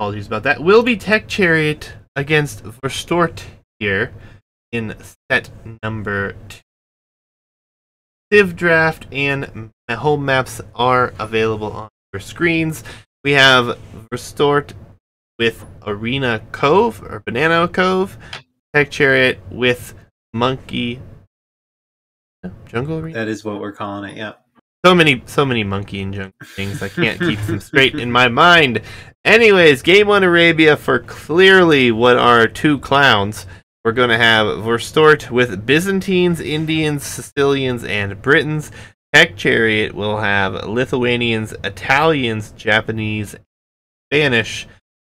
apologies about that. Will be Tech Chariot against Verstoert here in set number two. Civ Draft and home maps are available on your screens. We have Verstoert with Arena Cove or Banana Cove, Tech Chariot with Monkey Jungle Arena. That is what we're calling it. Yeah. So many, so many monkey and junk things. I can't keep them straight in my mind. Anyways, game one Arabia for clearly what are two clowns. We're going to have Verstoert with Byzantines, Indians, Sicilians, and Britons. Tech Chariot will have Lithuanians, Italians, Japanese, Spanish.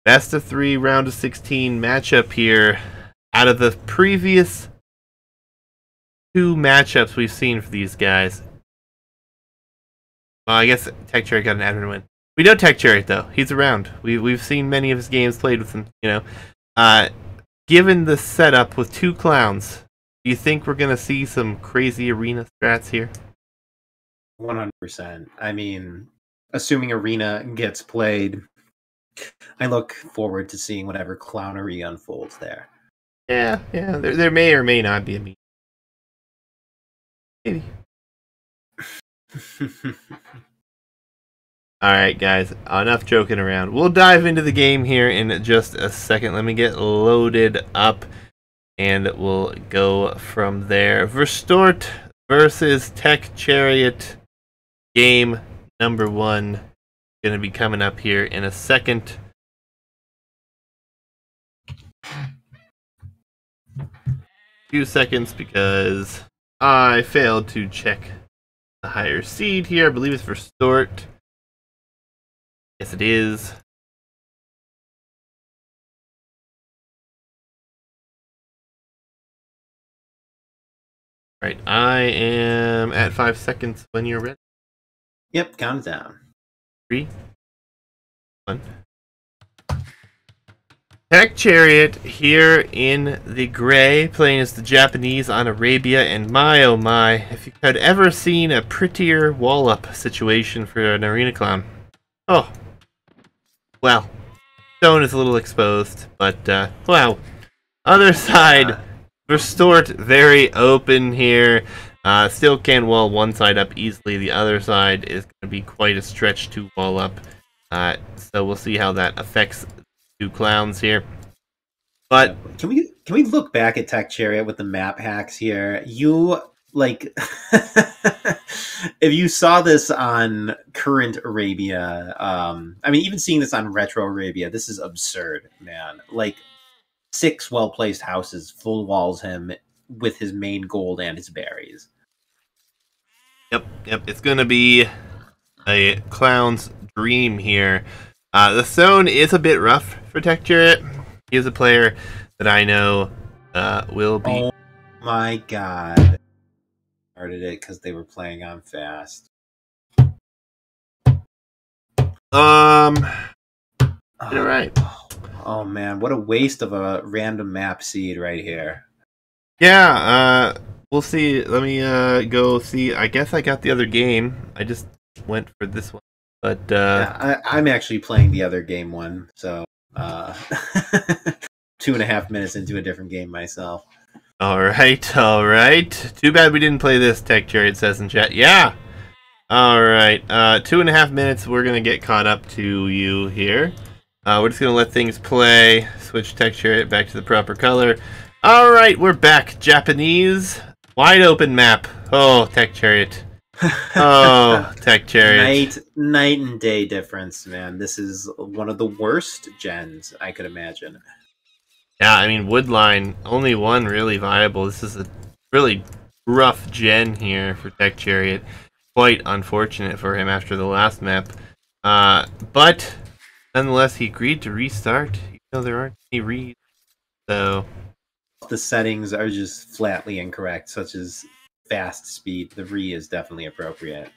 Best of three, round of 16 matchup here. Out of the previous two matchups we've seen for these guys. Well, I guess Tech Chariot got an admin win. We know Tech Chariot though; he's around. We we've seen many of his games played with him. You know, uh, given the setup with two clowns, do you think we're gonna see some crazy arena strats here? One hundred percent. I mean, assuming arena gets played, I look forward to seeing whatever clownery unfolds there. Yeah, yeah. There, there may or may not be a meet. Maybe. All right, guys. Enough joking around. We'll dive into the game here in just a second. Let me get loaded up, and we'll go from there. Verstoert versus Tech Chariot. Game number one. Going to be coming up here in a second. Few seconds because I failed to check the higher seed here. I believe it's Verstoert. Yes, it is. Right, I am at five seconds when you're ready. Yep, count it down. Three, one. Tech Chariot here in the gray, playing as the Japanese on Arabia, and my oh my, if you had ever seen a prettier wall-up situation for an arena clown. Oh. Well. Stone is a little exposed, but, uh, wow. Other side, Verstoert very open here. Uh, still can wall one side up easily. The other side is going to be quite a stretch to wall up. Uh, so we'll see how that affects two clowns here. But can we can we look back at Tech Chariot with the map hacks here? You like if you saw this on current Arabia, um, I mean even seeing this on retro Arabia, this is absurd, man. Like six well placed houses full walls him with his main gold and his berries. Yep, yep. It's gonna be a clown's dream here. Uh, the stone is a bit rough Tech Chariot. He is a player that I know uh, will be. Oh my god! Started it because they were playing on fast. Um. Oh, All right. Oh man, what a waste of a random map seed right here. Yeah. Uh. We'll see. Let me uh go see. I guess I got the other game. I just went for this one, but uh. Yeah, I, I'm actually playing the other game one, so uh, two and a half minutes into a different game myself. All right, all right. Too bad we didn't play this Tech Chariot says in chat. Yeah. All right. Uh, two and a half minutes. We're gonna get caught up to you here. Uh, we're just gonna let things play. Switch Tech Chariot back to the proper color. All right, we're back. Japanese wide open map. Oh, Tech Chariot. Oh, Tech Chariot. Night, night and day difference, man. This is one of the worst gens I could imagine. Yeah, I mean Woodline, only one really viable. This is a really rough gen here for Tech Chariot. Quite unfortunate for him after the last map. Uh, but nonetheless, he agreed to restart. Even though there aren't any reads, so The settings are just flatly incorrect, such as fast speed. The re is definitely appropriate.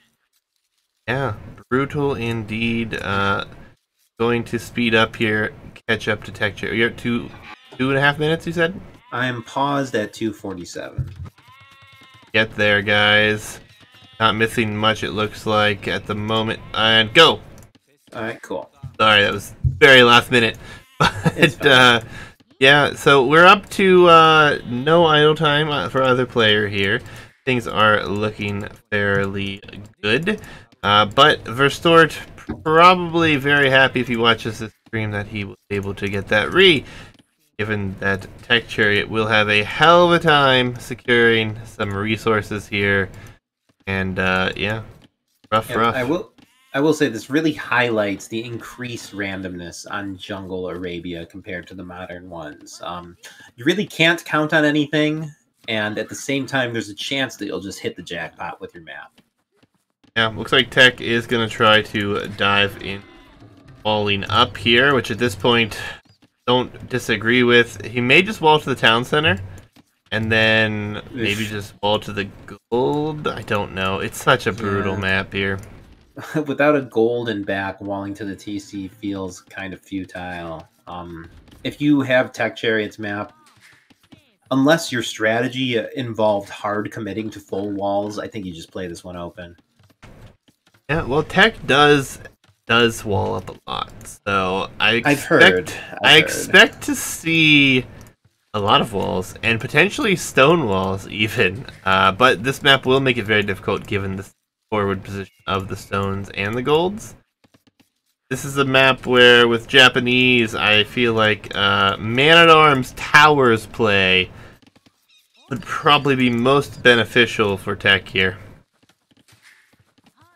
yeah, brutal indeed. Uh, going to speed up here, catch up to Tech Chariot. You're at two, two and a half minutes. You said. I am paused at 247. Get there, guys. Not missing much, it looks like, at the moment. And go! All right, cool. Sorry, that was very last minute. But uh, yeah, so we're up to uh, no idle time uh, for other player here. Things are looking fairly good. Uh, but Verstoert probably very happy if he watches this stream that he was able to get that re. Given that Tech Chariot will have a hell of a time securing some resources here. And uh, yeah, rough, And rough. I will. I will say this really highlights the increased randomness on Jungle Arabia compared to the modern ones. Um, you really can't count on anything, and at the same time, there's a chance that you'll just hit the jackpot with your map. Yeah, looks like Tech is going to try to dive in, walling up here, which at this point, don't disagree with. He may just wall to the town center, and then maybe just wall to the gold. I don't know. It's such a brutal Yeah. map here. Without a gold and back, walling to the TC feels kind of futile. Um, if you have Tech Chariot's map, unless your strategy involved hard committing to full walls, I think you just play this one open. Yeah, well, Tech does does wall up a lot, so I expect, I've heard. I've I heard. expect to see a lot of walls and potentially stone walls even. Uh, but this map will make it very difficult given the forward position of the stones and the golds. This is a map where, with Japanese, I feel like uh, Man at Arms towers play would probably be most beneficial for Tech here.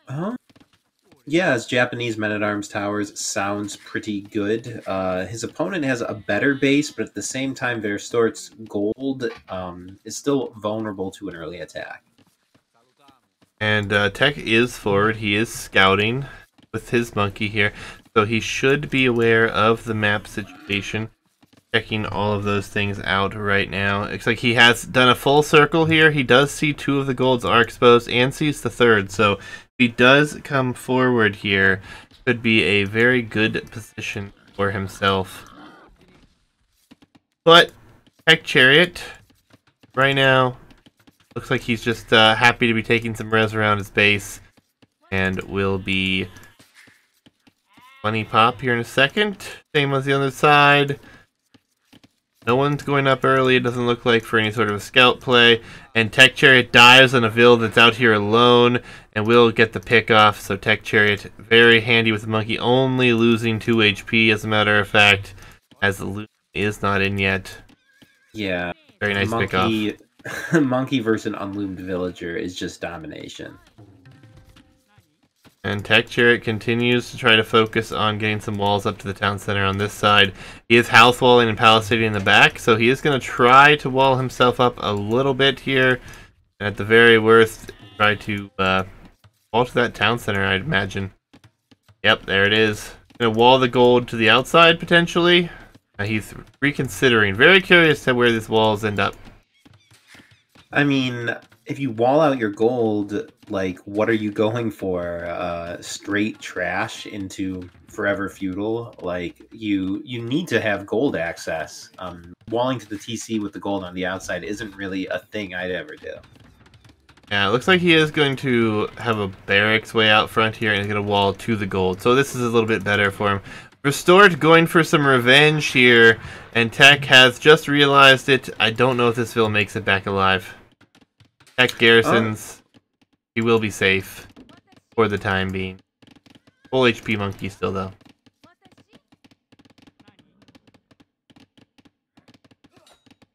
Um, yeah, his Japanese Man-at-Arms towers sounds pretty good. Uh, his opponent has a better base, but at the same time, Verstoert's gold um, is still vulnerable to an early attack. And uh, Tech is forward. He is scouting with his monkey here. So he should be aware of the map situation. Checking all of those things out right now. Looks like he has done a full circle here. He does see two of the golds are exposed and sees the third. So he does come forward here, could be a very good position for himself. But Tech Chariot, right now, Looks like he's just uh, happy to be taking some res around his base. And will be money pop here in a second. Same as the other side. No one's going up early, it doesn't look like, for any sort of a scout play. And Tech Chariot dives on a Vil that's out here alone and will get the pick off. So Tech Chariot, very handy with the monkey, only losing 2 HP as a matter of fact, as the loot is not in yet. Yeah, Very nice pick off. monkey, monkey versus an unloomed villager is just domination. And Tech Chariot continues to try to focus on getting some walls up to the town center on this side. He is house walling and palisading in the back, so he is going to try to wall himself up a little bit here. And at the very worst, try to uh, wall to that town center, I'd imagine. Yep, there it is. Gonna wall the gold to the outside, potentially. Uh, he's reconsidering. Very curious to where these walls end up. I mean, if you wall out your gold, like, what are you going for? Uh, straight trash into forever feudal? Like, you you need to have gold access. Um, walling to the TC with the gold on the outside isn't really a thing I'd ever do. Yeah, it looks like he is going to have a barracks way out front here and going to wall to the gold. So this is a little bit better for him. Verstoert going for some revenge here, and Tech has just realized it. I don't know if this Vil makes it back alive. Tech garrisons. Oh. He will be safe for the time being. Full HP monkey still though.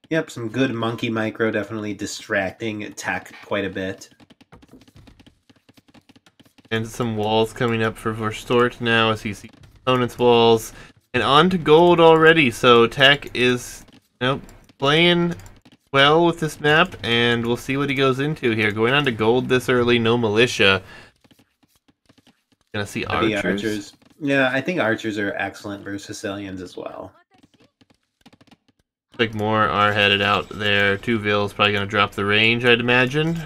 Yep, some good monkey micro, definitely distracting tech quite a bit. And some walls coming up for Verstoert now as he sees opponent's walls. And on to gold already, so Tech is you know, playing well with this map, and we'll see what he goes into here. Going on to gold this early, no militia. Gonna see Maybe archers. Yeah, I think archers are excellent versus Sicilians as well. Looks like more are headed out there. Two Vils probably gonna drop the range, I'd imagine.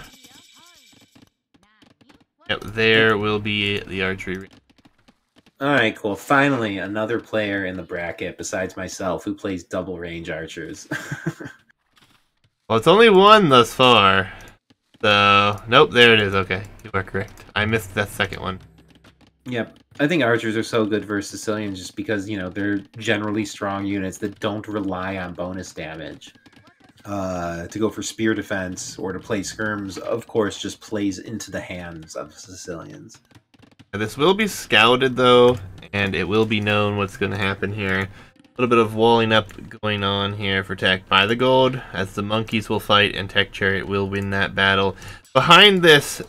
Yep, there will be the archery range. All right, cool. Finally, another player in the bracket besides myself who plays double range archers. Well, it's only one thus far. So, nope, there it is. Okay, you are correct. I missed that second one. Yep. I think archers are so good versus Sicilians just because, you know, they're generally strong units that don't rely on bonus damage. Uh, to go for spear defense or to play skirms, of course, just plays into the hands of Sicilians. This will be scouted though, and it will be known what's going to happen here. Little bit of walling up going on here for Tech by the gold, as the monkeys will fight and Tech Chariot will win that battle. Behind this,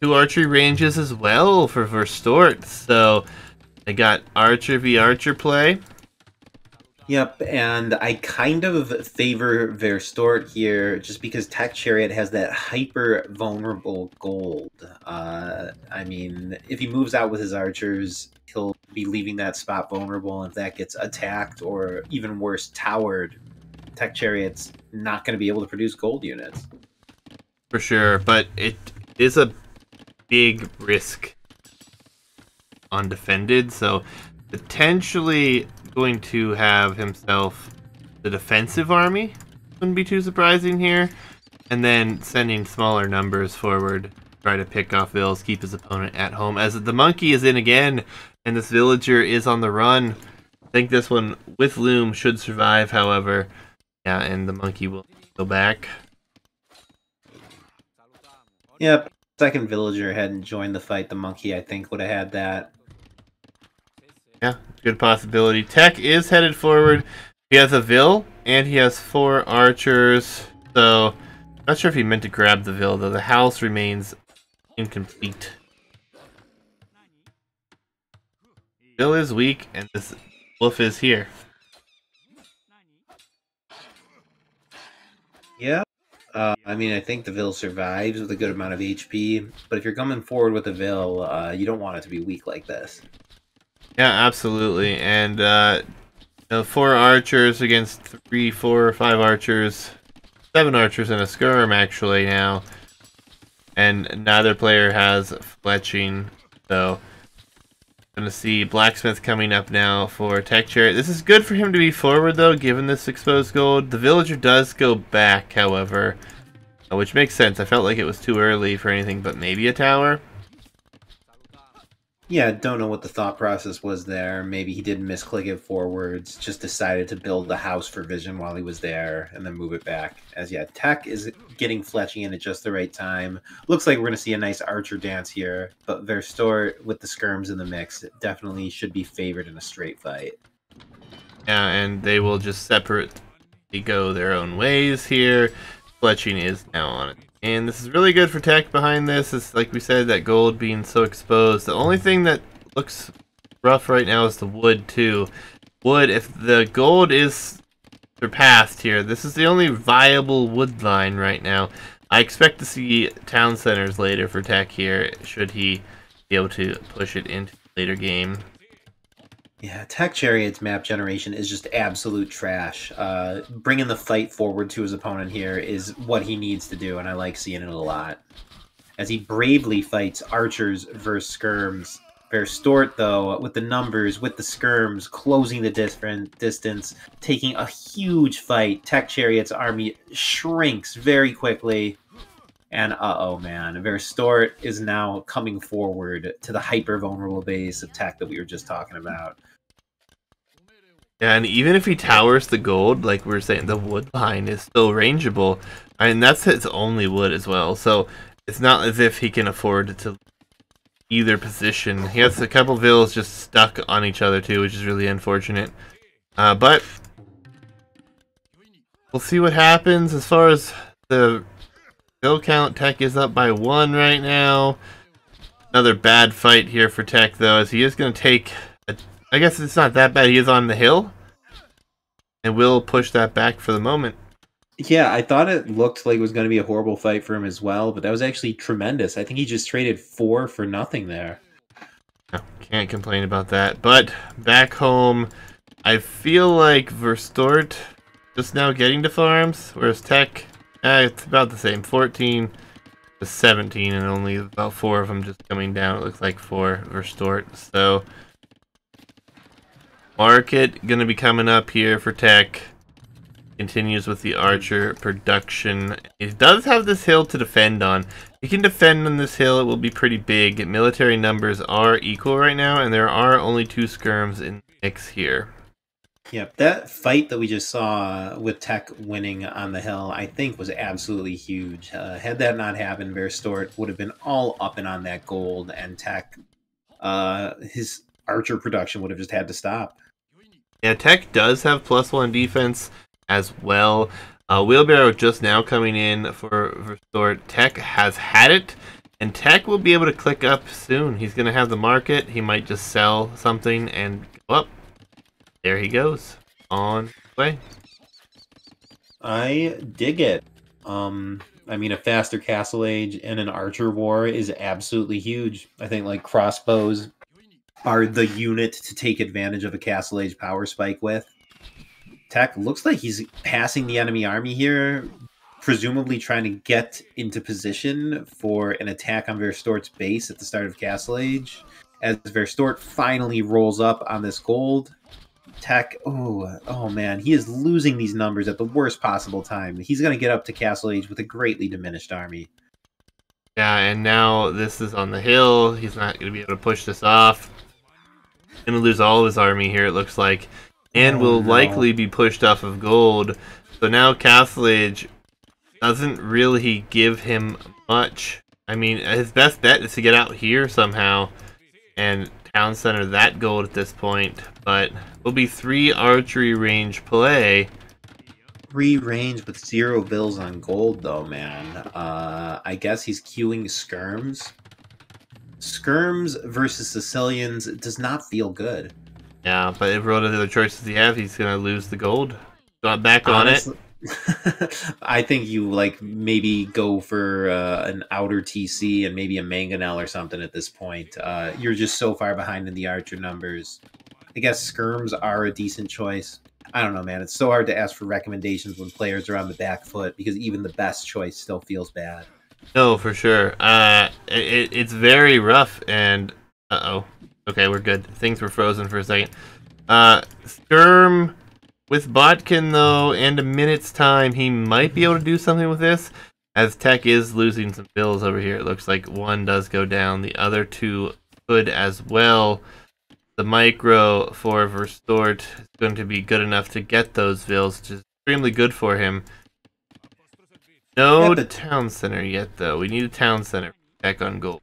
two archery ranges as well for Verstoert, so I got Archer v Archer play. Yep, and I kind of favor Verstoert here just because Tech Chariot has that hyper vulnerable gold. Uh, I mean, if he moves out with his archers, he'll be leaving that spot vulnerable. And If that gets attacked or even worse, towered, Tech Chariot's not going to be able to produce gold units. For sure, but it is a big risk undefended, so potentially going to have himself the defensive army. Wouldn't be too surprising here. And then sending smaller numbers forward, try to pick off vills, keep his opponent at home. As the monkey is in again, and this villager is on the run. I think this one with Loom should survive, however. Yeah, and the monkey will go back. Yep. Second villager hadn't joined the fight. The monkey, I think, would have had that. Yeah, good possibility. Tech is headed forward. He has a Vil, and he has four archers. So, not sure if he meant to grab the Vil, though. The house remains incomplete. Vil is weak, and this wolf is here. Yeah. Uh, I mean, I think the Vil survives with a good amount of HP, but if you're coming forward with a Vil, uh, you don't want it to be weak like this. Yeah, absolutely. And uh, you know, four archers against three, four, five archers, seven archers in a skirm actually now, and neither player has fletching. So, gonna see blacksmith coming up now for tech chariot. This is good for him to be forward though, given this exposed gold. The villager does go back, however, uh, which makes sense. I felt like it was too early for anything but maybe a tower. Yeah, don't know what the thought process was there. Maybe he didn't misclick it forwards, just decided to build the house for vision while he was there and then move it back. As yeah, Tech is getting fletching in at just the right time. Looks like we're going to see a nice archer dance here, but Verstoert with the skirms in the mix definitely should be favored in a straight fight. Yeah, and they will just separately go their own ways here. Fletching is now on it. And this is really good for tech behind this. It's like we said, that gold being so exposed. The only thing that looks rough right now is the wood too. Wood, if the gold is surpassed here, this is the only viable wood line right now. I expect to see town centers later for tech here, should he be able to push it into later game. Yeah, Tech Chariot's map generation is just absolute trash. Uh, bringing the fight forward to his opponent here is what he needs to do, and I like seeing it a lot. As he bravely fights archers versus skirms. Verstoert, though, with the numbers, with the skirms, closing the distance, taking a huge fight. Tech Chariot's army shrinks very quickly. And uh-oh, man. Verstoert is now coming forward to the hyper-vulnerable base of Tech that we were just talking about. And even if he towers the gold, like we are saying, the wood line is still rangeable. I mean, that's his only wood as well. So it's not as if he can afford to either position. He has a couple vills just stuck on each other too, which is really unfortunate. Uh, but we'll see what happens as far as the vill count. Tech is up by one right now. Another bad fight here for Tech though, as he is going to take I guess it's not that bad. He is on the hill. And we'll push that back for the moment. Yeah, I thought it looked like it was going to be a horrible fight for him as well, but that was actually tremendous. I think he just traded four for nothing there. can't complain about that. But back home, I feel like Verstoert just now getting to farms, whereas Tech, eh, it's about the same. 14 to 17, and only about four of them just coming down. It looks like for Verstoert. So Market gonna be coming up here for tech. Continues with the archer production. It does have this hill to defend on. He can defend on this hill. It will be pretty big. Military numbers are equal right now, and there are only two skirms in mix here. Yep, that fight that we just saw with Tech winning on the hill, I think, was absolutely huge. Uh, had that not happened, Verstoert would have been all up and on that gold, and Tech, uh, his archer production would have just had to stop. Yeah, Tech does have plus one defense as well. Uh, Wheelbarrow just now coming in for Verstoert. Tech has had it, and Tech will be able to click up soon. He's going to have the market. He might just sell something and go up. There he goes. On way. I dig it. Um, I mean, a faster Castle Age and an Archer War is absolutely huge. I think like crossbows are the unit to take advantage of a Castle Age power spike with. Tech looks like he's passing the enemy army here, presumably trying to get into position for an attack on Verstoert's base at the start of Castle Age. As Verstoert finally rolls up on this gold, Tech, oh, oh man, he is losing these numbers at the worst possible time. He's going to get up to Castle Age with a greatly diminished army. Yeah, and now this is on the hill. He's not going to be able to push this off. Going to lose all of his army here, it looks like. And oh, will no. likely be pushed off of gold. So now Castle Age doesn't really give him much. I mean, his best bet is to get out here somehow. And town center that gold at this point, but will be three archery range play. Three range with zero bills on gold, though, man. Uh, I guess he's queuing skirms. Skirms versus Sicilians does not feel good. Yeah, but if what other choices he has, he's gonna lose the gold. Got back on it. I think you like maybe go for uh, an outer TC and maybe a mangonel or something at this point. Uh, you're just so far behind in the archer numbers. I guess skirms are a decent choice. I don't know, man. It's so hard to ask for recommendations when players are on the back foot because even the best choice still feels bad. No, for sure. Uh, it, it's very rough and uh oh. Okay, we're good. Things were frozen for a second. Uh, skirm with Bodkin, though, and a minute's time, he might be able to do something with this. As Tech is losing some bills over here, it looks like one does go down. The other two could as well. The micro for Verstoert is going to be good enough to get those bills, which is extremely good for him. No yeah, town center yet, though. We need a town center. Tech on gold.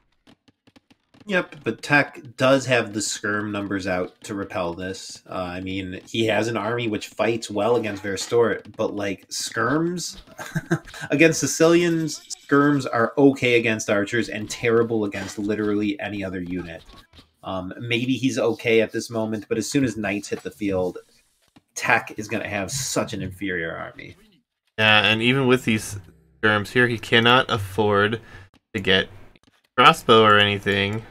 Yep, but Tech does have the skirm numbers out to repel this. Uh, I mean, he has an army which fights well against Verstoert, but like skirms against Sicilians, skirms are okay against archers and terrible against literally any other unit. Um, maybe he's okay at this moment, but as soon as knights hit the field, Tech is going to have such an inferior army. Yeah, and even with these skirms here, he cannot afford to get crossbow or anything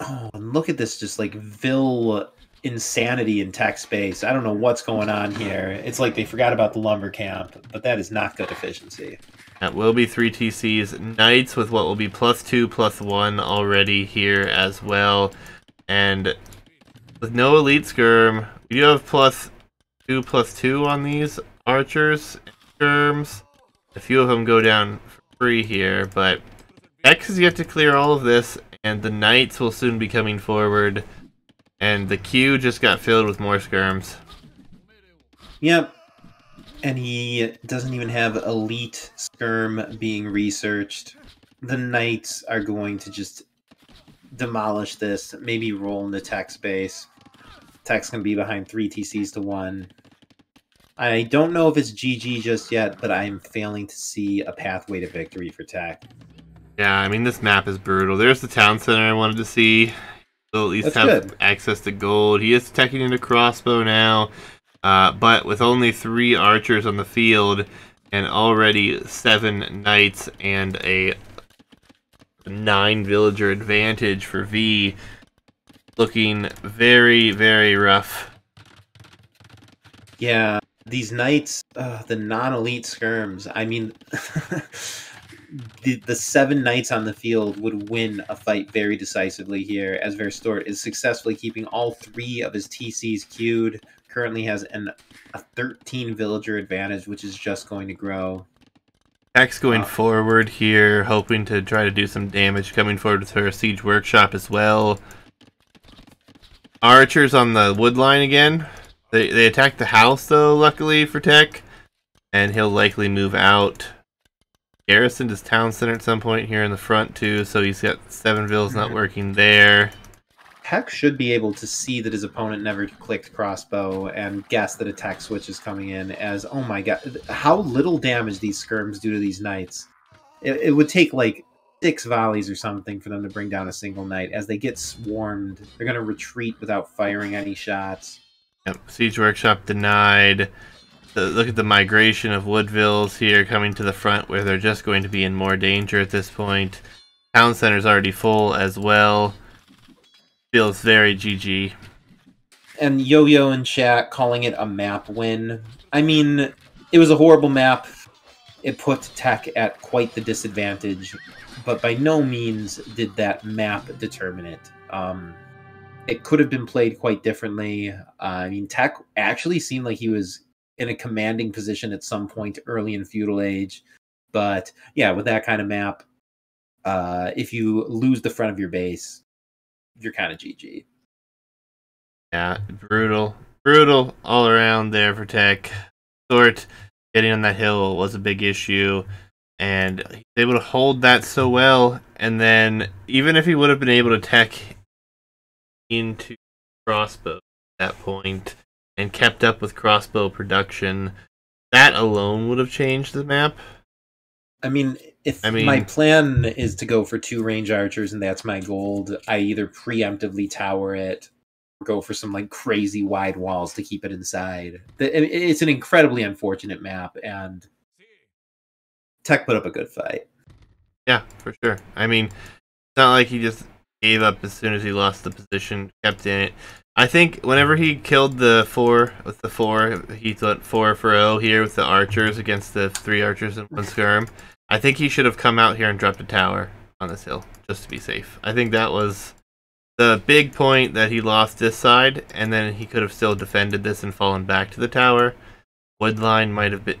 Oh, and look at this just like Vil insanity in Tech's base. I don't know what's going on here. It's like they forgot about the lumber camp, but that is not good efficiency. That will be three TCs. Knights with what will be plus two, plus one already here as well. And with no elite skirm, we do have plus two, plus two on these archers skirms. A few of them go down for free here, but X is yet to clear all of this, and the knights will soon be coming forward. And the queue just got filled with more skirms. Yep. And he doesn't even have elite skirm being researched. The knights are going to just demolish this, maybe roll in the Tech's base. Tech's going to be behind three TCs to one. I don't know if it's GG just yet, but I'm failing to see a pathway to victory for Tech. Yeah, I mean, this map is brutal. There's the town center I wanted to see. So at least That's have good. access to gold. He is teching into crossbow now, uh, but with only three archers on the field and already seven knights and a nine villager advantage for V, looking very, very rough. Yeah, these knights, uh, the non-elite skirms. I mean, the, the seven knights on the field would win a fight very decisively here, as Verstoert is successfully keeping all three of his TCs queued. Currently has an a 13 villager advantage, which is just going to grow. Tech's going Uh, forward here, hoping to try to do some damage, coming forward with her siege workshop as well. Archers on the wood line again. They they attacked the house though, luckily for Tech, and he'll likely move out. Garrison does town center at some point here in the front too, so he's got seven vills not Mhm. working there. Tech should be able to see that his opponent never clicked crossbow and guess that a tech switch is coming in as oh my god how little damage these skirms do to these knights. It, it would take like six volleys or something for them to bring down a single knight. As they get swarmed, they're gonna retreat without firing any shots. Yep, siege workshop denied. The, look at the migration of Woodvilles here coming to the front where they're just going to be in more danger at this point. Town center's already full as well. Feels very GG. and Yo-Yo in chat calling it a map win. I mean, it was a horrible map. It put Tech at quite the disadvantage, but by no means did that map determine it. Um, it could have been played quite differently. Uh, I mean, Tech actually seemed like he was in a commanding position at some point early in Feudal Age, but yeah, with that kind of map, uh, if you lose the front of your base, you're kind of GG. Yeah, brutal. Brutal all around there for Tech. Sort getting on that hill was a big issue. And he's able to hold that so well. And then, even if he would have been able to tech into crossbow at that point and kept up with crossbow production, that alone would have changed the map. I mean, if I my plan is to go for two range archers and that's my gold, I either preemptively tower it or go for some like crazy wide walls to keep it inside. Mean, It's an incredibly unfortunate map, and Tech put up a good fight. Yeah, for sure. I mean, it's not like he just gave up as soon as he lost the position, kept in it. I think whenever he killed the four with the four, he thought four for O here with the archers against the three archers in one skirm. I think he should have come out here and dropped a tower on this hill just to be safe. I think that was the big point that he lost this side, and then he could have still defended this and fallen back to the tower. Woodline might have been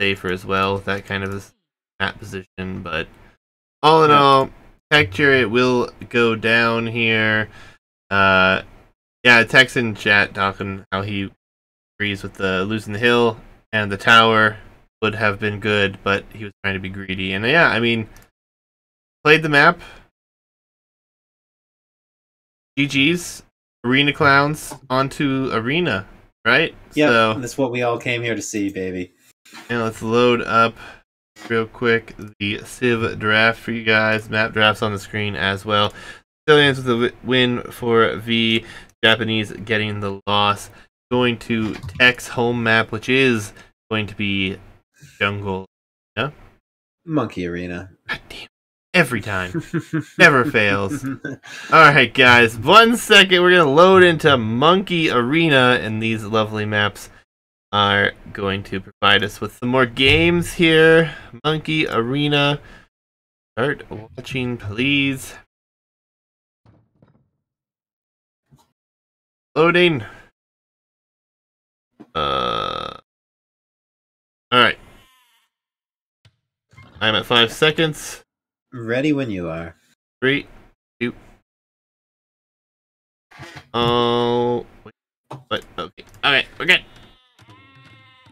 safer as well with that kind of a map position, but all in Yeah. all, Tech it will go down here. Uh, yeah, Tech's in chat talking how he agrees with the losing the hill and the tower would have been good, but he was trying to be greedy. And yeah, I mean, played the map. GG's Arena Clowns onto Arena, right? Yeah, So, that's what we all came here to see, baby. and let's load up real quick the Civ draft for you guys. Map drafts on the screen as well. Sicilians with a win for V. Japanese getting the loss. Going to Tech's home map, which is going to be Jungle. Monkey Arena. God damn. Every time. Never fails. Alright, guys. One second. We're going to load into Monkey Arena, and these lovely maps are going to provide us with some more games here. Monkey Arena. Start watching, please. Loading. Uh. Alright. I'm at five seconds. Ready when you are. Three, two. Oh, wait, what? Okay, all right, we're good.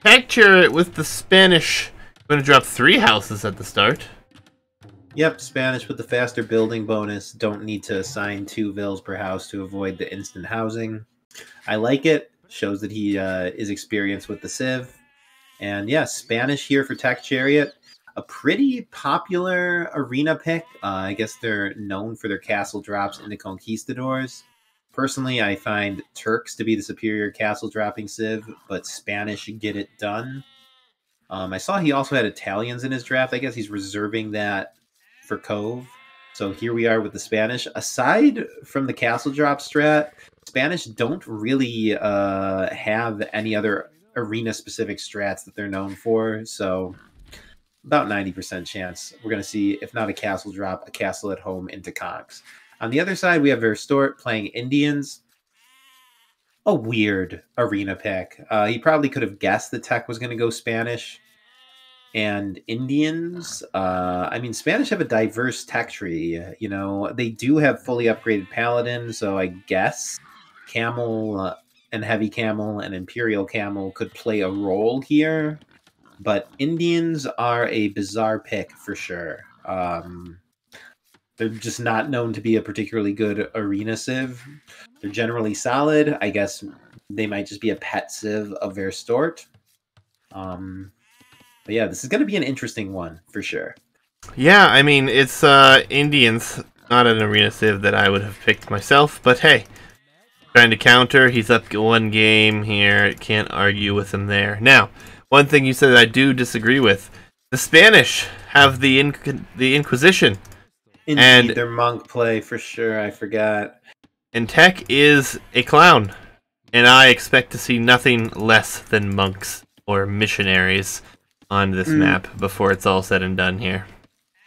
Picture it with the Spanish. Gonna drop three houses at the start. Yep, Spanish with the faster building bonus. Don't need to assign two vills per house to avoid the instant housing. I like it. Shows that he uh, is experienced with the Civ. And yeah, Spanish here for Tech Chariot. A pretty popular arena pick. Uh, I guess they're known for their castle drops into Conquistadors. Personally, I find Turks to be the superior castle dropping civ, but Spanish get it done. Um, I saw he also had Italians in his draft. I guess he's reserving that for Cove. So here we are with the Spanish. Aside from the castle drop strat, Spanish don't really uh, have any other arena specific strats that they're known for. So about 90% chance we're going to see, if not a castle drop, a castle at home into Conks. On the other side, we have Verstoert playing Indians. A weird arena pick. Uh, he probably could have guessed the tech was going to go Spanish. and Indians. Uh, I mean, Spanish have a diverse tech tree. You know, they do have fully upgraded paladin, so I guess camel uh, and heavy camel and imperial camel could play a role here. But Indians are a bizarre pick for sure. Um, they're just not known to be a particularly good arena civ. They're generally solid. I guess they might just be a pet civ of Verstoert. Um, but yeah, this is going to be an interesting one for sure. Yeah, I mean, it's uh, Indians, not an arena civ that I would have picked myself, but hey, trying to counter, he's up one game here, can't argue with him there. Now, one thing you said I do disagree with, the Spanish have the in- the Inquisition. Indeed, And- their monk play for sure. I forgot. And Tech is a clown, and I expect to see nothing less than monks or missionaries on this Mm. map before it's all said and done here.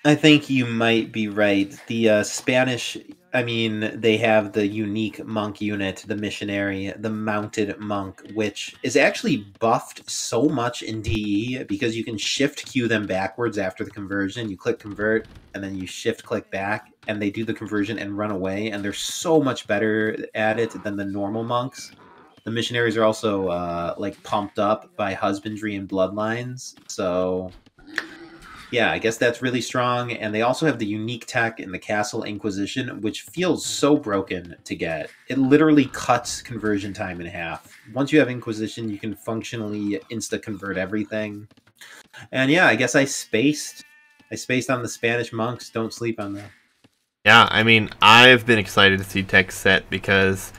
I think you might be right. The uh, Spanish, I mean, they have the unique monk unit, the missionary, the mounted monk, which is actually buffed so much in DE because you can shift queue them backwards after the conversion. You click convert and then you shift click back and they do the conversion and run away. And they're so much better at it than the normal monks. The missionaries are also uh, like pumped up by husbandry and bloodlines. So yeah, I guess that's really strong. And they also have the unique tech in the Castle Inquisition, which feels so broken to get. It literally cuts conversion time in half. Once you have Inquisition, you can functionally insta convert everything. And yeah, I guess I spaced. I spaced on the Spanish monks. Don't sleep on them. Yeah, I mean, I've been excited to see Tech set because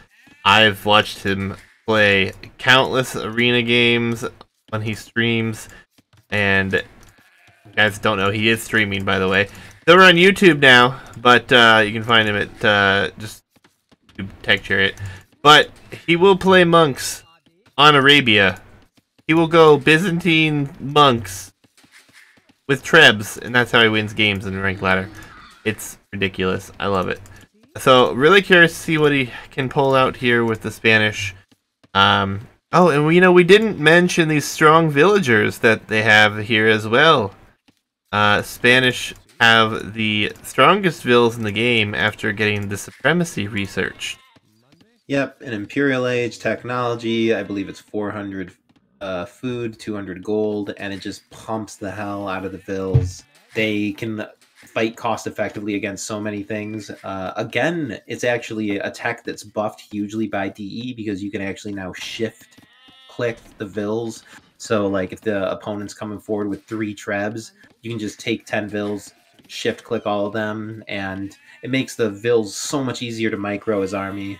I've watched him play countless arena games when he streams, and guys don't know he is streaming, by the way. They're on YouTube now, but uh, you can find him at uh, just Tech Chariot. But he will play monks on Arabia. He will go Byzantine monks with Trebs, and that's how he wins games in rank ladder. It's ridiculous. I love it. So really curious to see what he can pull out here with the Spanish. Um, oh, and we, you know we didn't mention these strong villagers that they have here as well. Uh, Spanish have the strongest vills in the game after getting the supremacy researched. Yep, an Imperial Age technology. I believe it's 400 uh, food, 200 gold, and it just pumps the hell out of the vills. They can fight cost effectively against so many things. Uh, again, it's actually a tech that's buffed hugely by DE because you can actually now shift click the vills. So, like, if the opponent's coming forward with three trebs, you can just take 10 vills, shift click all of them, and it makes the vills so much easier to micro as army.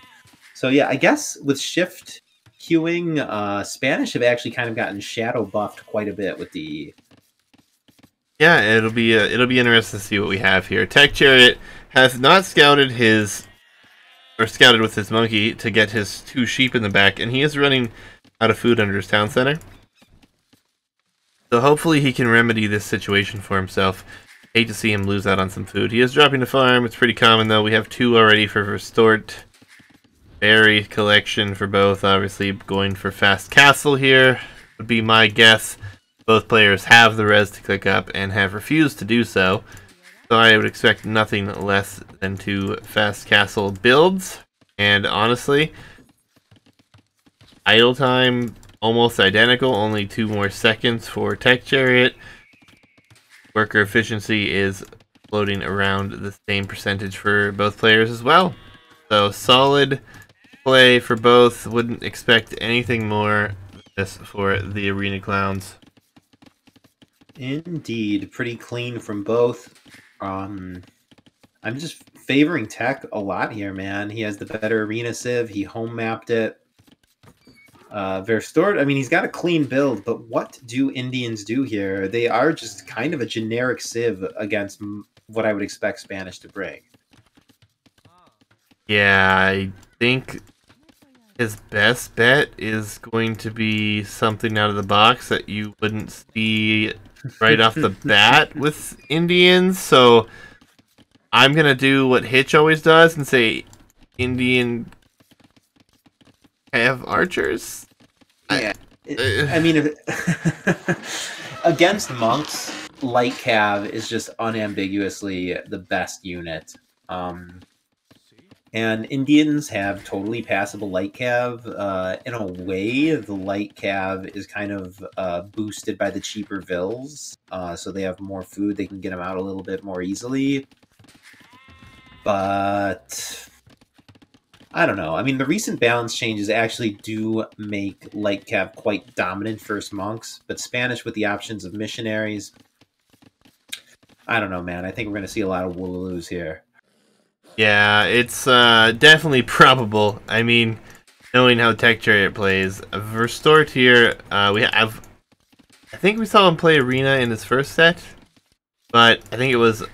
So yeah, I guess with shift queuing, uh, Spanish have actually kind of gotten shadow buffed quite a bit with the. Yeah, it'll be uh, it'll be interesting to see what we have here. Tech Chariot has not scouted his or scouted with his monkey to get his two sheep in the back, and he is running out of food under his town center. So hopefully he can remedy this situation for himself. Hate to see him lose out on some food. He is dropping the farm. It's pretty common though. We have two already for Verstoert. Berry collection for both. Obviously going for Fast Castle here would be my guess. Both players have the res to click up and have refused to do so. So I would expect nothing less than two Fast Castle builds. And honestly, idle time almost identical, only two more seconds for Tech Chariot. Worker efficiency is floating around the same percentage for both players as well. So solid play for both. Wouldn't expect anything more this for the Arena Clowns. Indeed, pretty clean from both. Um, I'm just favoring Tech a lot here, man. He has the better arena civ. He home mapped it. Uh, Verstoert, I mean, he's got a clean build, but what do Indians do here? They are just kind of a generic civ against m- what I would expect Spanish to bring. Yeah, I think his best bet is going to be something out of the box that you wouldn't see right off the bat with Indians. So I'm gonna do what Hitch always does and say Indian have archers. I- Yeah. Uh, I mean, if, against monks, light cav is just unambiguously the best unit. Um, and Indians have totally passable light cav. Uh, in a way, the light cav is kind of uh, boosted by the cheaper vills, uh, so they have more food. They can get them out a little bit more easily. But I don't know. I mean, the recent balance changes actually do make light cav quite dominant first monks, but Spanish with the options of missionaries. I don't know, man. I think we're going to see a lot of Wololos here. Yeah, it's uh, definitely probable. I mean, knowing how Tech Chariot plays, Verstoert here, uh, we have. I think we saw him play Arena in his first set, but I think it was uh,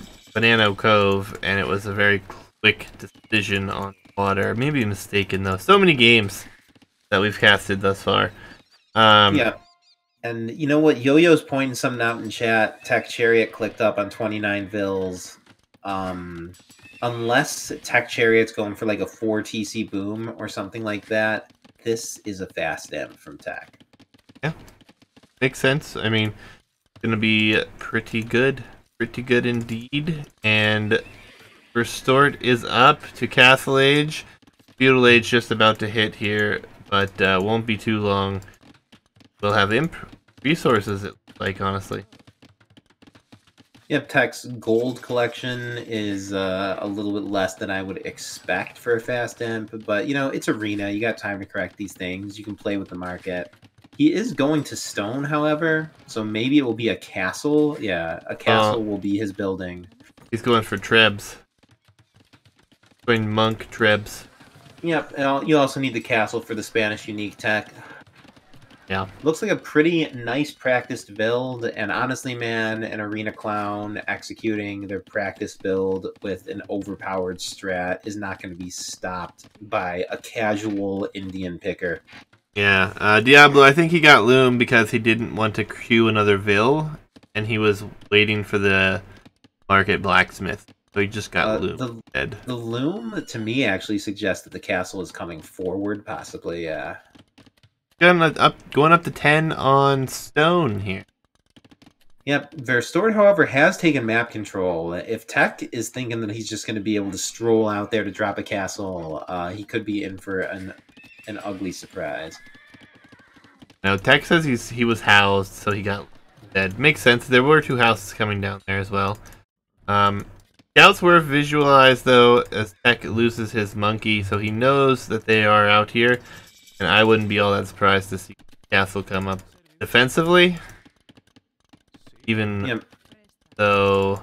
a Banana Cove, and it was a very quick decision on water. Maybe mistaken though. So many games that we've casted thus far. Um, yeah. And you know what? Yo-Yo's pointing something out in chat. Tech Chariot clicked up on 29 Vills. Um, unless Tech Chariot's going for like a 4 TC boom or something like that, this is a fast M from Tech. Yeah. Makes sense. I mean, going to be pretty good. Pretty good indeed. And Verstoert is up to Castle Age. Feudal Age just about to hit here, but uh, won't be too long. We'll have imp resources, it like, honestly. Yep, Tech's gold collection is uh, a little bit less than I would expect for a fast imp, but you know, it's arena. You got time to correct these things. You can play with the market. He is going to stone, however, so maybe it will be a castle. Yeah, a castle uh, will be his building. He's going for trebs. Going monk trebs. Yep, and you also need the castle for the Spanish unique tech. Yeah. Looks like a pretty nice practiced build, and honestly, man, an arena clown executing their practice build with an overpowered strat is not going to be stopped by a casual Indian picker. Yeah, uh, Diablo, I think he got Loom because he didn't want to queue another Vil, and he was waiting for the market blacksmith. So he just got uh, the, dead. The Loom, to me, actually suggests that the castle is coming forward, possibly, yeah. Going up, going up to 10 on stone here. Yep. Verstoert, however, has taken map control. If Tech is thinking that he's just going to be able to stroll out there to drop a castle, uh, he could be in for an an ugly surprise. Now, Tech says he's he was housed, so he got dead. Makes sense. There were two houses coming down there as well. Um, scouts were visualized, though, as Tech loses his monkey, so he knows that they are out here. And I wouldn't be all that surprised to see Castle come up defensively. Even yep. though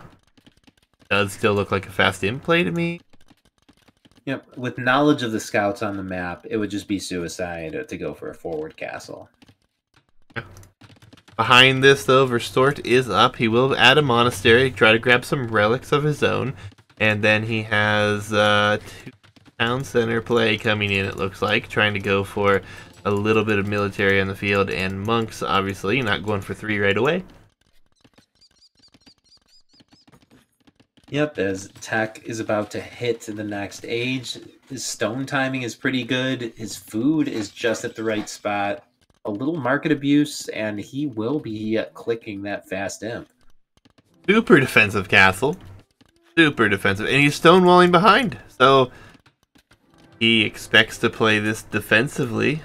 does still look like a fast in play to me. Yep. With knowledge of the scouts on the map, it would just be suicide to go for a forward castle. Behind this, though, Verstoert is up. He will add a monastery, try to grab some relics of his own. And then he has uh, two town center play coming in, it looks like, trying to go for a little bit of military on the field, and monks, obviously, not going for three right away. Yep, as Tech is about to hit the next age, his stone timing is pretty good. His food is just at the right spot. A little market abuse, and he will be clicking that fast imp. Super defensive castle. Super defensive. And he's stonewalling behind. So he expects to play this defensively.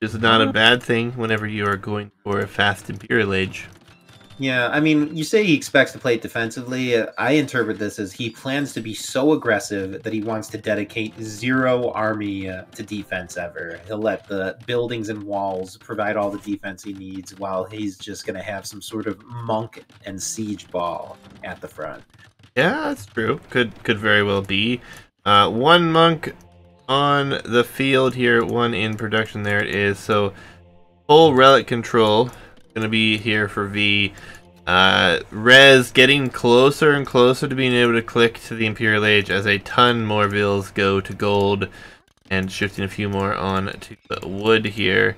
Which is not a uh-huh. bad thing whenever you are going for a fast Imperial Age. Yeah, I mean, you say he expects to play defensively. I interpret this as he plans to be so aggressive that he wants to dedicate zero army uh, to defense ever. He'll let the buildings and walls provide all the defense he needs while he's just going to have some sort of monk and siege ball at the front. Yeah, that's true. Could could very well be. Uh, one monk on the field here, one in production. There it is. So full relic control gonna be here for V. Uh, Rez getting closer and closer to being able to click to the Imperial Age as a ton more vills go to gold and shifting a few more on to the wood here.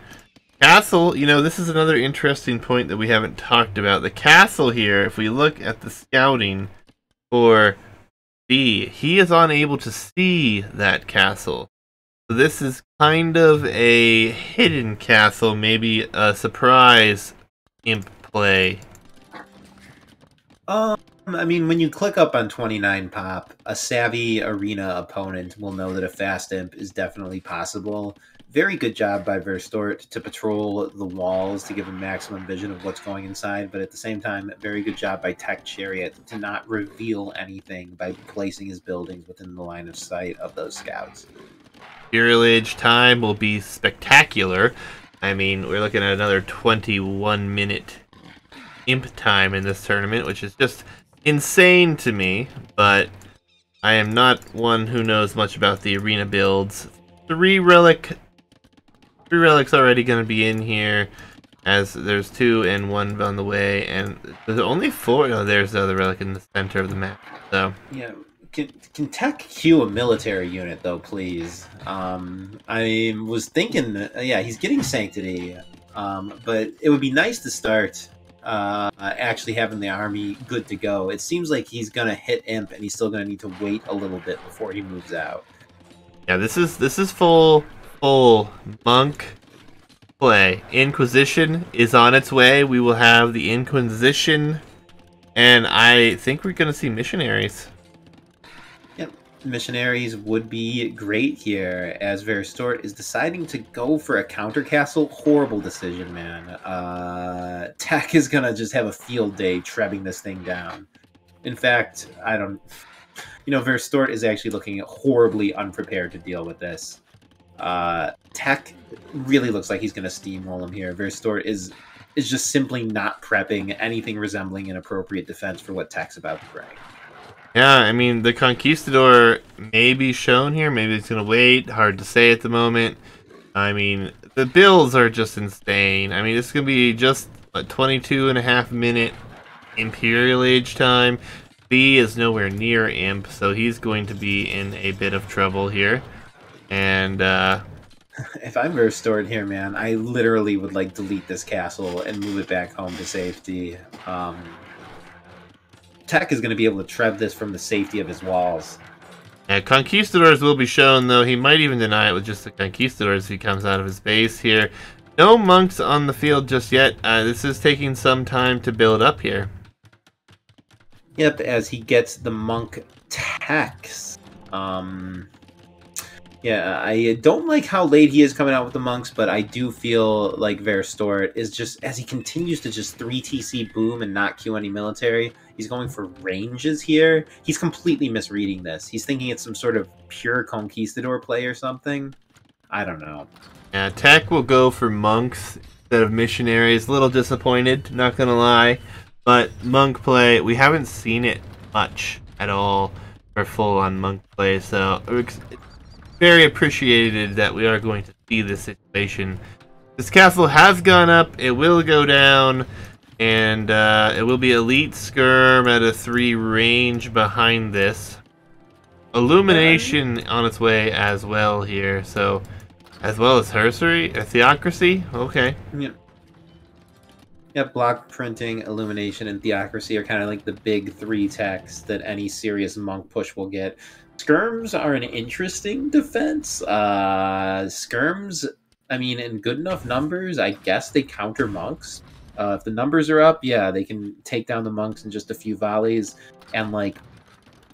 Castle, you know, this is another interesting point that we haven't talked about. The castle here, if we look at the scouting for B. He is unable to see that castle. So this is kind of a hidden castle, maybe a surprise imp play? Um, I mean, when you click up on 29 pop, a savvy arena opponent will know that a fast imp is definitely possible. Very good job by Verstoert to patrol the walls to give a maximum vision of what's going inside, but at the same time, very good job by Tech Chariot to not reveal anything by placing his buildings within the line of sight of those scouts. Imperial Age time will be spectacular. I mean, we're looking at another 21 minute imp time in this tournament, which is just insane to me, but I am not one who knows much about the arena builds. Three relic three relics already gonna be in here as there's two and one on the way and there's only four oh there's the other relic in the center of the map. So Yeah. Can, can Tech queue a military unit though, please? Um, I was thinking, that, yeah, he's getting sanctity, um, but it would be nice to start uh, actually having the army good to go. It seems like he's gonna hit imp, and he's still gonna need to wait a little bit before he moves out. Yeah, this is this is full full monk play. Inquisition is on its way. We will have the Inquisition, and I think we're gonna see missionaries. Missionaries would be great here as Verstoert is deciding to go for a counter castle. Horrible decision, man. Uh, Tech is gonna just have a field day trebbing this thing down. In fact, I don't. You know, Verstoert is actually looking horribly unprepared to deal with this. Uh, Tech really looks like he's to steamroll him here. Verstoert is is just simply not prepping anything resembling an appropriate defense for what Tech's about to bring. Yeah, I mean the Conquistador may be shown here. Maybe it's gonna wait. Hard to say at the moment. I mean the vills are just insane. I mean it's gonna be just a 22 and a half minute Imperial Age time. B is nowhere near Imp, so he's going to be in a bit of trouble here. And uh, If I'm restored here, man, I literally would like delete this castle and move it back home to safety. Um, Tech is going to be able to treb this from the safety of his walls. yeah, Conquistadors will be shown, though he might even deny it with just the Conquistadors if he comes out of his base here. No monks on the field just yet. Uh, this is taking some time to build up here. Yep, as he gets the monk tax. Um, yeah, I don't like how late he is coming out with the monks, but I do feel like Verstoert is just as he continues to just three TC boom and not queue any military. He's going for ranges here. He's completely misreading this. He's thinking it's some sort of pure conquistador play or something. I don't know. Yeah, Tech will go for monks instead of missionaries. A little disappointed, not gonna lie. But monk play, we haven't seen it much at all for full on monk play, so very appreciated that we are going to see this situation. This castle has gone up, it will go down, and uh, it will be elite skirm at a three range behind this. Illumination on its way as well here, so as well as herstory, a theocracy. Okay. Yep. Yep, block printing, illumination, and theocracy are kind of like the big three texts that any serious monk push will get. Skirms are an interesting defense. Uh, skirms, I mean, in good enough numbers, I guess they counter monks. Uh, if the numbers are up, yeah, they can take down the monks in just a few volleys, and like,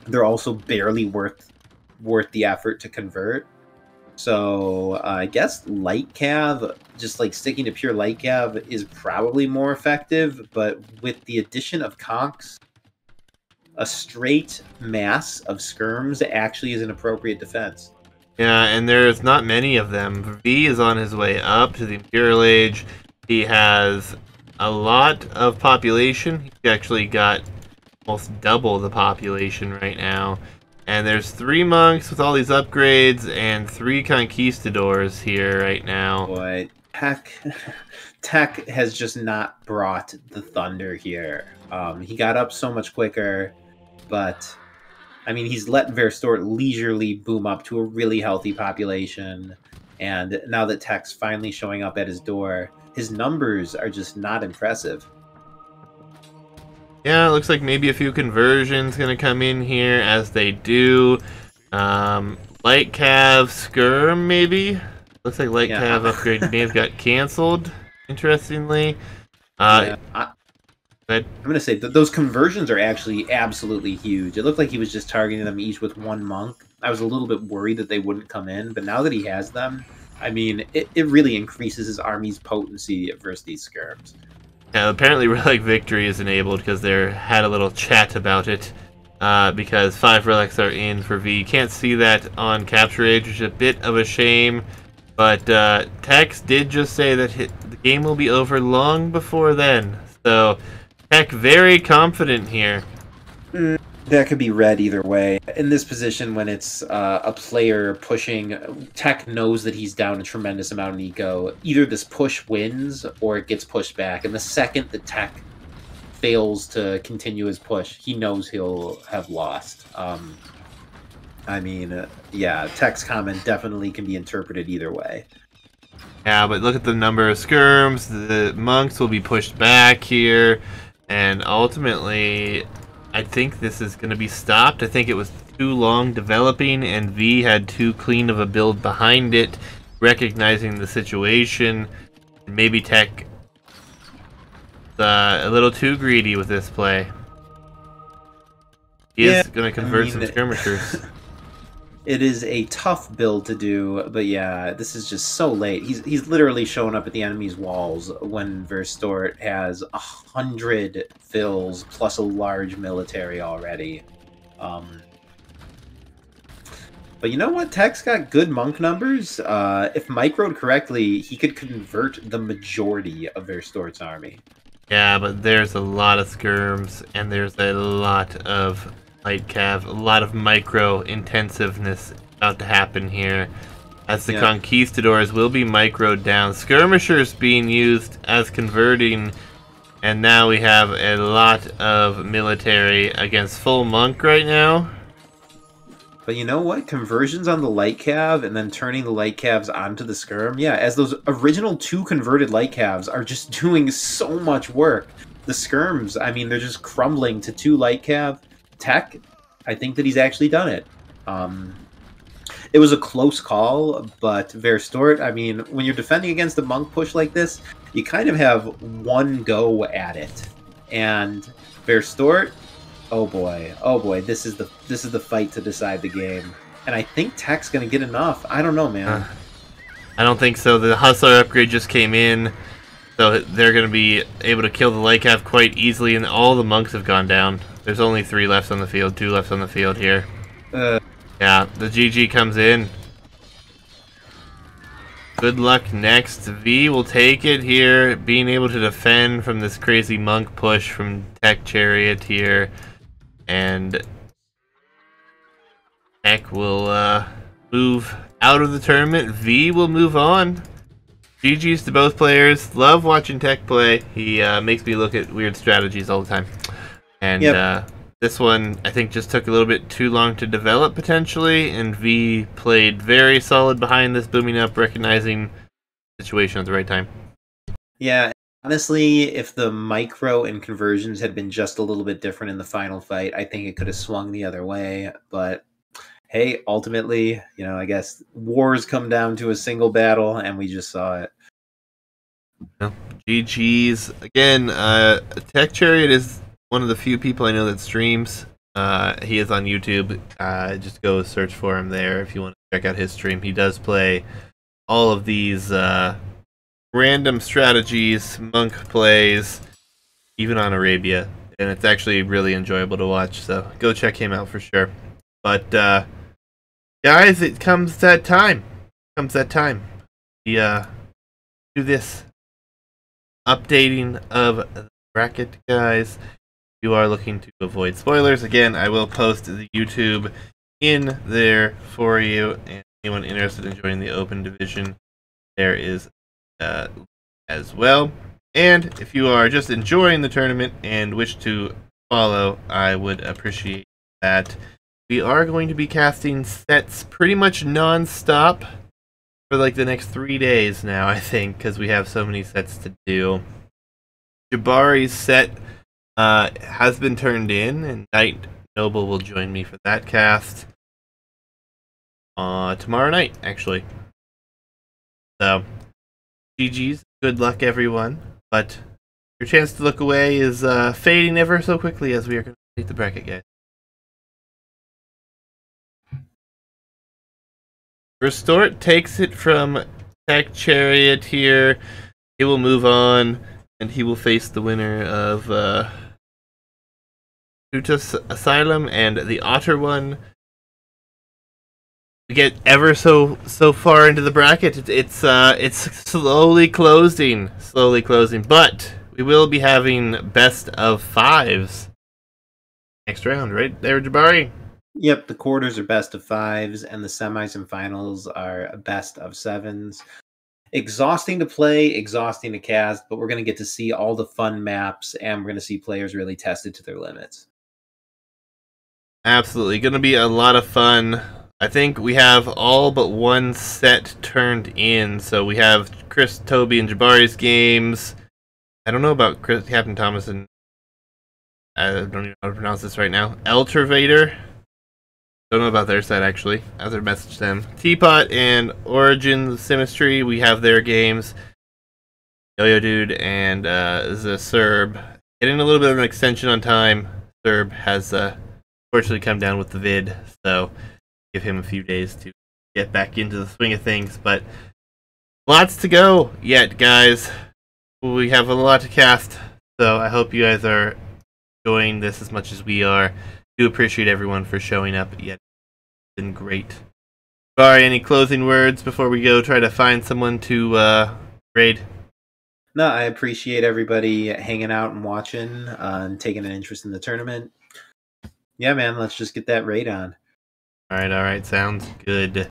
they're also barely worth worth the effort to convert. So uh, I guess light cav, just like sticking to pure light cav, is probably more effective. But with the addition of conks, a straight mass of skirms actually is an appropriate defense. Yeah, and there's not many of them. V is on his way up to the Imperial Age. He has a lot of population. He actually got almost double the population right now. And there's three monks with all these upgrades and three conquistadors here right now. But Tech, Tech has just not brought the thunder here. Um, he got up so much quicker, but I mean, he's let Verstoert leisurely boom up to a really healthy population. And now that Tech's finally showing up at his door, his numbers are just not impressive. Yeah, it looks like maybe a few conversions gonna come in here as they do. Um, light cav skirm maybe. Looks like light Yeah. cav upgrade may have got canceled. Interestingly, uh, Yeah, But I'm gonna say that those conversions are actually absolutely huge. It looked like he was just targeting them each with one monk. I was a little bit worried that they wouldn't come in, but now that he has them, I mean, it, it really increases his army's potency versus these skirms. Yeah, apparently Relic Victory is enabled because they had a little chat about it. Uh, because five relics are in for V. You can't see that on Capture Age, which is a bit of a shame. But uh, Tex did just say that the game will be over long before then. So, Tech very confident here. Mm, that could be read either way. In this position, when it's uh, a player pushing, Tech knows that he's down a tremendous amount of eco. Either this push wins or it gets pushed back. And the second the Tech fails to continue his push, he knows he'll have lost. Um, I mean, uh, yeah, Tech's comment definitely can be interpreted either way. Yeah, but look at the number of skirms. The monks will be pushed back here. And ultimately, I think this is going to be stopped. I think it was too long developing, and V had too clean of a build behind it, recognizing the situation. Maybe Tech uh, a little too greedy with this play. He yeah, is going to convert I mean, some skirmishers. it is a tough build to do, but yeah, this is just so late. He's he's literally showing up at the enemy's walls when Verstoert has a hundred vills plus a large military already. Um, but you know what? Tech's got good monk numbers. Uh, if microed correctly, he could convert the majority of Verstoert's army. Yeah, but there's a lot of skirms, and there's a lot of light cav, a lot of micro intensiveness about to happen here. As the yeah. conquistadors will be microed down, skirmishers being used as converting, and now we have a lot of military against full monk right now. But you know what? Conversions on the light cav and then turning the light cavs onto the skirm. Yeah, as those original two converted light cavs are just doing so much work. The skirms, I mean, they're just crumbling to two light cav tech. I think that he's actually done it. Um, it was a close call, but Verstoert, I mean, when you're defending against a monk push like this, you kind of have one go at it. And Verstoert oh boy, oh boy, this is the this is the fight to decide the game. And I think Tech's gonna get enough. I don't know, man. Uh, I don't think so. The Hussar upgrade just came in, so they're gonna be able to kill the light cav quite easily, and all the monks have gone down. There's only three left on the field, two left on the field here. Uh, yeah, the GG comes in. Good luck next. V will take it here, being able to defend from this crazy monk push from Tech Chariot here and Tech will uh, move out of the tournament. V will move on. GG's to both players. Love watching Tech play. He uh, makes me look at weird strategies all the time. And yep. uh, this one, I think, just took a little bit too long to develop potentially. And V played very solid behind this, booming up, recognizing the situation at the right time. Yeah, Honestly, if the micro and conversions had been just a little bit different in the final fight, I think it could have swung the other way. But hey, ultimately, you know, I guess wars come down to a single battle, and we just saw it. Yeah. GG's. Again, uh, Tech Chariot is one of the few people I know that streams. Uh, he is on YouTube. Uh, just go search for him there if you want to check out his stream. He does play all of these uh, random strategies, monk plays, even on Arabia, and it's actually really enjoyable to watch. So go check him out for sure. But uh, guys, it comes that time. Comes that time. We uh, do this updating of the bracket, guys. You are looking to avoid spoilers, again, I will post the YouTube in there for you. And anyone interested in joining the open division, there is uh, as well. And if you are just enjoying the tournament and wish to follow, I would appreciate that. We are going to be casting sets pretty much non-stop for like the next three days now, I think, because we have so many sets to do. Jabari's set uh, has been turned in, and Knight Noble will join me for that cast uh, tomorrow night, actually. So GG's. Good luck, everyone. But your chance to look away is uh, fading ever so quickly as we are going to take the bracket, guys. Verstoert takes it from Tech Chariot here. He will move on, and he will face the winner of uh, Asylum and the Otter one. We get ever so so far into the bracket. It's it's uh it's slowly closing, slowly closing. But we will be having best of fives next round, right there, Jabari. Yep, the quarters are best of fives, and the semis and finals are best of sevens. Exhausting to play, exhausting to cast, but we're going to get to see all the fun maps, and we're going to see players really tested to their limits. Absolutely, going to be a lot of fun. I think we have all but one set turned in, so we have Chris, Toby, and Jabari's games. I don't know about Chris, Captain Thomas and I don't even know how to pronounce this right now. Eltervator. Don't know about their side actually. As I have to message them. Teapot and Origins Symmetry. We have their games. Yo-Yo Dude and uh, the Serb. Getting a little bit of an extension on time. Serb has uh, fortunately come down with the vid, so give him a few days to get back into the swing of things. But lots to go yet, guys. We have a lot to cast, so I hope you guys are enjoying this as much as we are do appreciate everyone for showing up yet. It's been great. Sorry, any closing words before we go try to find someone to uh, raid? No, I appreciate everybody hanging out and watching uh, and taking an interest in the tournament. Yeah, man, let's just get that raid on. All right, all right, sounds good.